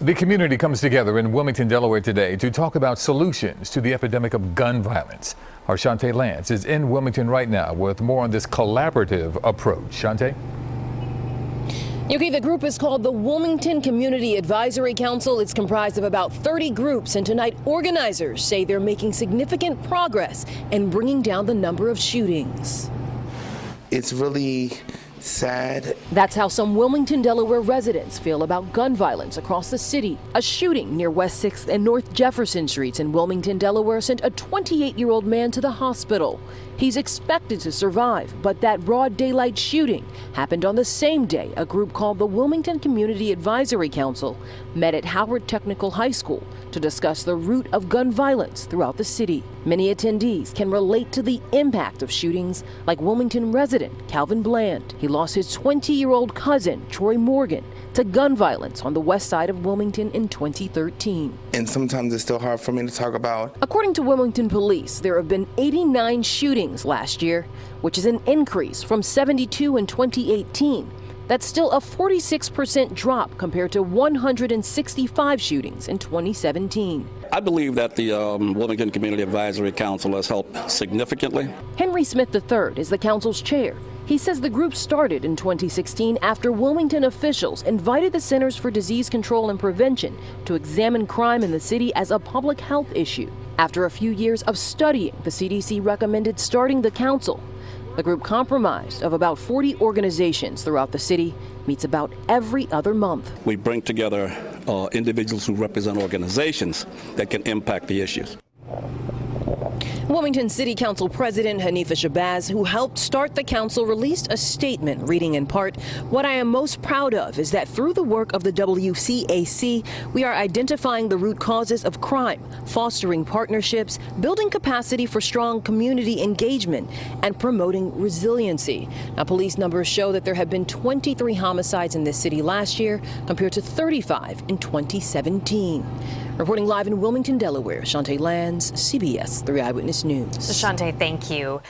The community comes together in Wilmington, Delaware today to talk about solutions to the epidemic of gun violence. Our Chantee Lans is in Wilmington right now with more on this collaborative approach. Chantee? Okay, the group is called the Wilmington Community Advisory Council. It's comprised of about 30 groups, and tonight organizers say they're making significant progress in bringing down the number of shootings. It's really sad. That's how some Wilmington, Delaware residents feel about gun violence across the city. A shooting near West 6th and North Jefferson Streets in Wilmington, Delaware sent a 28 year old man to the hospital. He's expected to survive, but that broad daylight shooting happened on the same day a group called the Wilmington Community Advisory Council met at Howard Technical High School to discuss the root of gun violence throughout the city. Many attendees can relate to the impact of shootings, like Wilmington resident Calvin Bland. He lost his 20 year old cousin, Troy Morgan, to gun violence on the west side of Wilmington in 2013. And sometimes it's still hard for me to talk about. According to Wilmington police, there have been 89 shootings last year, which is an increase from 72 in 2018. That's still a 46% drop compared to 165 shootings in 2017. I believe that the um, Wilmington Community Advisory Council has helped significantly. Henry Smith III is the council's chair. He says the group started in 2016 after Wilmington officials invited the Centers for Disease Control and Prevention to examine crime in the city as a public health issue. After a few years of studying, the CDC recommended starting the council. The group, comprised of about 40 organizations throughout the city, meets about every other month. We bring together uh, individuals who represent organizations that can impact the issues. Wilmington City Council President Hanifa Shabazz, who helped start the council, released a statement reading in part, What I am most proud of is that through the work of the WCAC, we are identifying the root causes of crime, fostering partnerships, building capacity for strong community engagement, and promoting resiliency. Now, police numbers show that there have been 23 homicides in this city last year compared to 35 in 2017. Reporting live in Wilmington, Delaware, Chantee Lans, CBS 3 Eyewitness News. Chantee, thank you.